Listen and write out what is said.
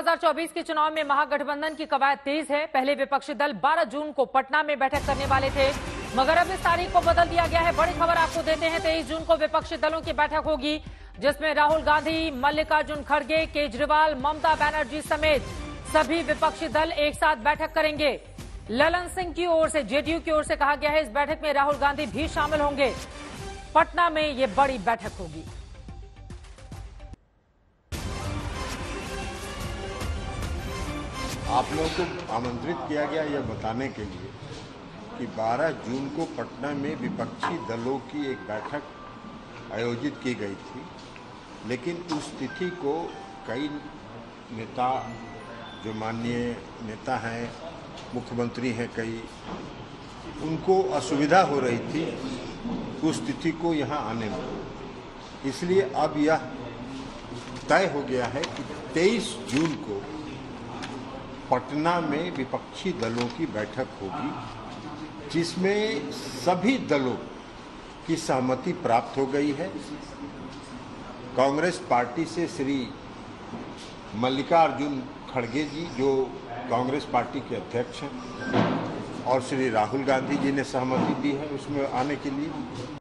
2024 के चुनाव में महागठबंधन की कवायद तेज है। पहले विपक्षी दल 12 जून को पटना में बैठक करने वाले थे। मगर अब इस तारीख को बदल दिया गया है। बड़ी खबर आपको देते हैं, तेईस जून को विपक्षी दलों की बैठक होगी, जिसमें राहुल गांधी, मल्लिकार्जुन खड़गे, केजरीवाल, ममता बनर्जी समेत सभी विपक्षी दल एक साथ बैठक करेंगे। ललन सिंह की ओर से, जेडीयू की ओर से कहा गया है, इस बैठक में राहुल गांधी भी शामिल होंगे। पटना में ये बड़ी बैठक होगी। आप लोगों को आमंत्रित किया गया यह बताने के लिए कि 12 जून को पटना में विपक्षी दलों की एक बैठक आयोजित की गई थी, लेकिन उस तिथि को कई नेता, जो माननीय नेता हैं, मुख्यमंत्री हैं, कई, उनको असुविधा हो रही थी उस तिथि को यहाँ आने में। इसलिए अब यह तय हो गया है कि 23 जून को पटना में विपक्षी दलों की बैठक होगी, जिसमें सभी दलों की सहमति प्राप्त हो गई है। कांग्रेस पार्टी से श्री मल्लिकार्जुन खड़गे जी, जो कांग्रेस पार्टी के अध्यक्ष हैं, और श्री राहुल गांधी जी ने सहमति दी है उसमें आने के लिए।